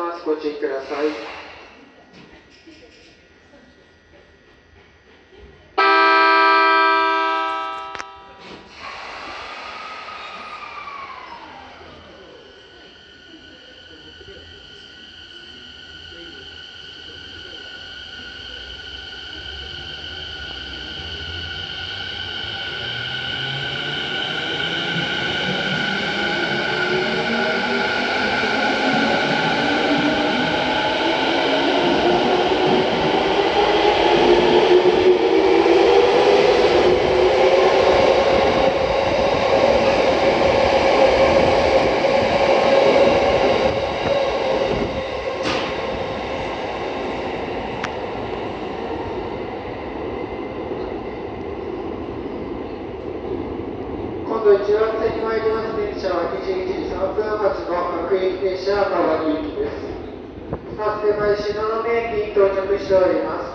ます。ご注意ください。今度一番先に参ります電車は21時3分発の各駅電車川崎行きです。さて、毎週の名駅に到着しております。